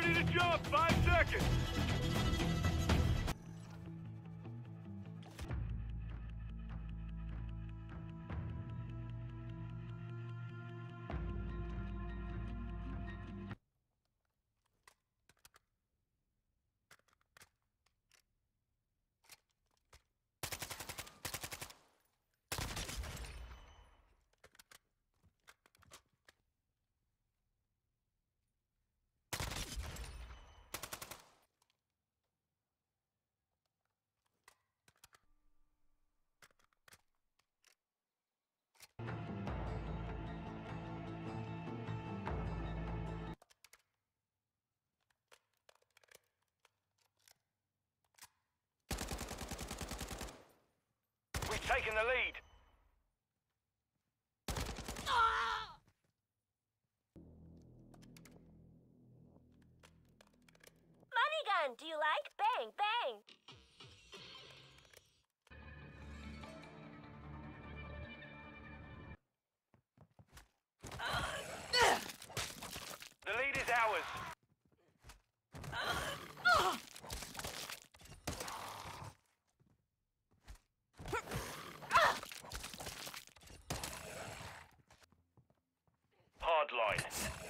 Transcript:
ready to jump. Five seconds. Money do you like? Bang, bang. The lead is ours. Hard line.